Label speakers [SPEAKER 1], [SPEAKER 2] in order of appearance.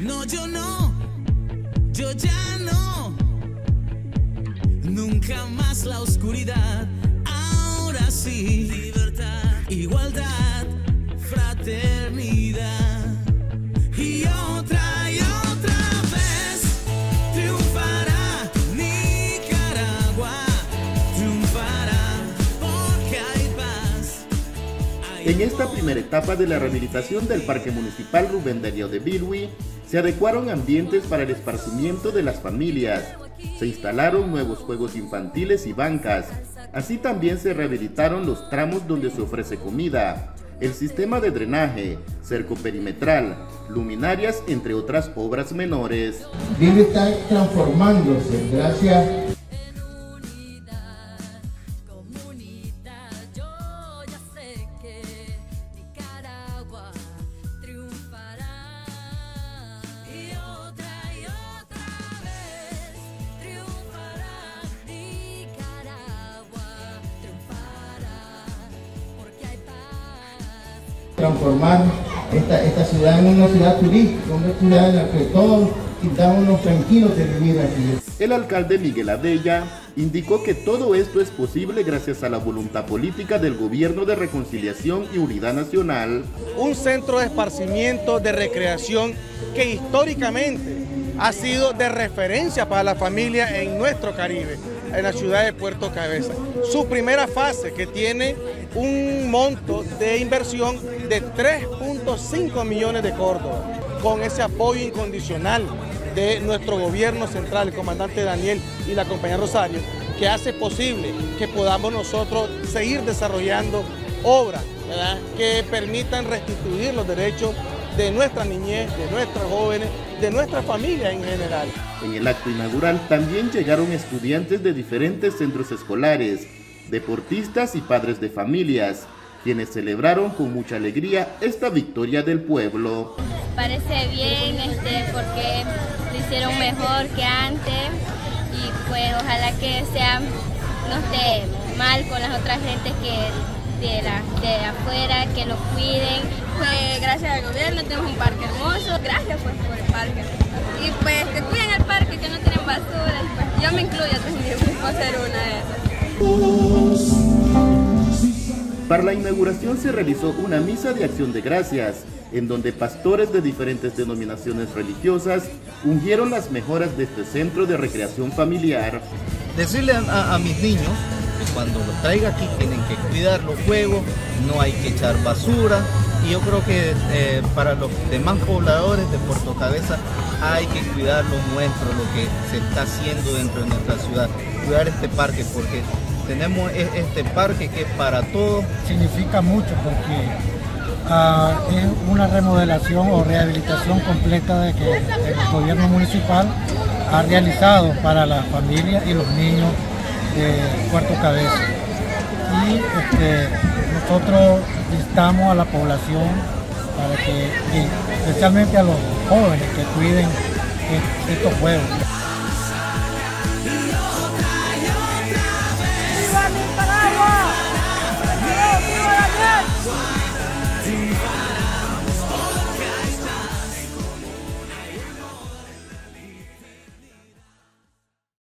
[SPEAKER 1] No, yo no, yo ya no. Nunca más la oscuridad. Ahora sí, libertad, igualdad, fraternidad.
[SPEAKER 2] En esta primera etapa de la rehabilitación del Parque Municipal Rubén Darío de Bilwi, se adecuaron ambientes para el esparcimiento de las familias. Se instalaron nuevos juegos infantiles y bancas. Así también se rehabilitaron los tramos donde se ofrece comida, el sistema de drenaje, cerco perimetral, luminarias, entre otras obras menores.
[SPEAKER 3] Vive está transformándose gracias transformar esta, esta ciudad en una ciudad turística, una ciudad en la que todos sintámonos tranquilos de vivir aquí.
[SPEAKER 2] El alcalde Miguel Abella indicó que todo esto es posible gracias a la voluntad política del Gobierno de Reconciliación y Unidad Nacional.
[SPEAKER 4] un centro de esparcimiento, de recreación que históricamente ha sido de referencia para la familia en nuestro Caribe, en la ciudad de Puerto Cabeza. Su primera fase que tiene un monto de inversión de 3.5 millones de Córdoba, con ese apoyo incondicional de nuestro gobierno central, el comandante Daniel y la compañía Rosario, que hace posible que podamos nosotros seguir desarrollando obras que permitan restituir los derechos de nuestra niñez, de nuestros jóvenes, de nuestra familia en general.
[SPEAKER 2] En el acto inaugural también llegaron estudiantes de diferentes centros escolares, deportistas y padres de familias, quienes celebraron con mucha alegría esta victoria del pueblo.
[SPEAKER 5] parece bien este porque lo hicieron mejor que antes y pues ojalá que sea no esté mal con las otras gentes que de la de afuera que lo cuiden pues gracias al gobierno tenemos un parque hermoso gracias pues por parque. Y pues que cuiden el parque que no tienen basura pues, yo me incluyo también puedo ser una de esas.
[SPEAKER 2] Para la inauguración se realizó una misa de acción de gracias, en donde pastores de diferentes denominaciones religiosas ungieron las mejoras de este centro de recreación familiar.
[SPEAKER 6] decirle a, a- a mis niños que cuando los traiga aquí tienen que cuidar los juegos, no hay que echar basura y yo creo que eh, para los demás pobladores de Puerto Cabeza hay que cuidar lo nuestro, lo que se está haciendo dentro de nuestra ciudad, cuidar este parque porque tenemos e- este parque que para todos.
[SPEAKER 7] significa mucho porque ah, es una remodelación o rehabilitación completa de que el gobierno municipal ha realizado para las familias y los niños de Puerto Cabeza. Este, nosotros instamos a la población para que, especialmente a los jóvenes, que cuiden estos juegos.